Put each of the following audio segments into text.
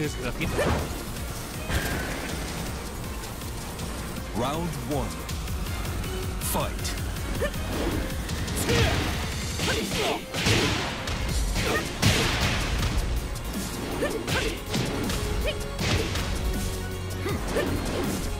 Battle. Round one. Fight.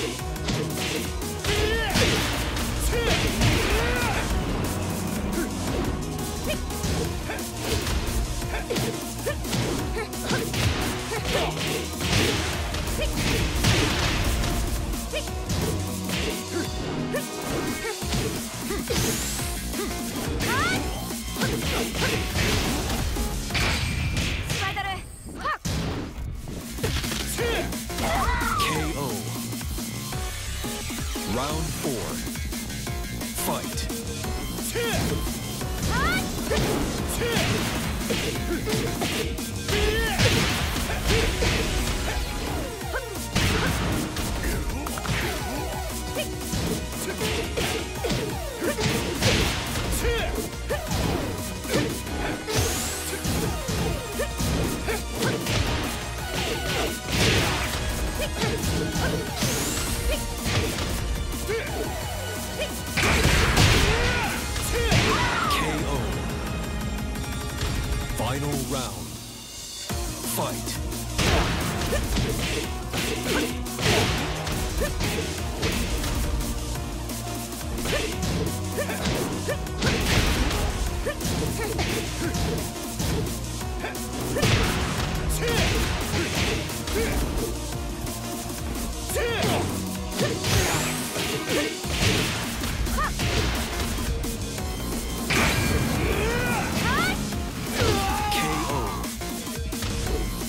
KO. Round four. Fight. Final round. Fight.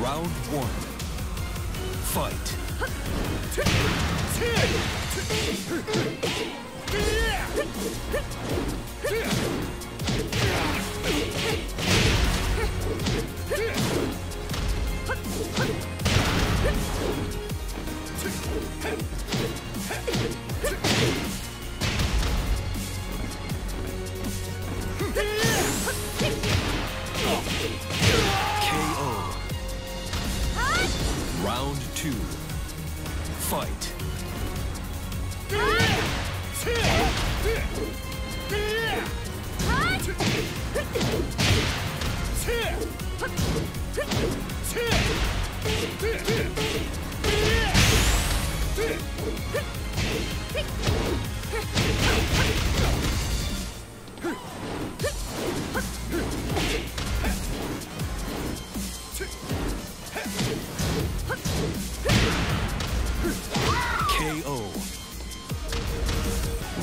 Round one. Fight.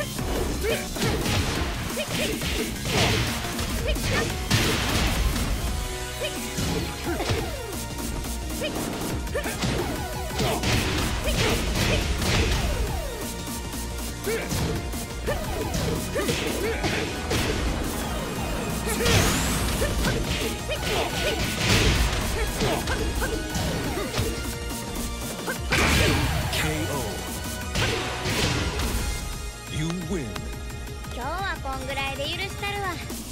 Hup! こんぐらいで許したるわ。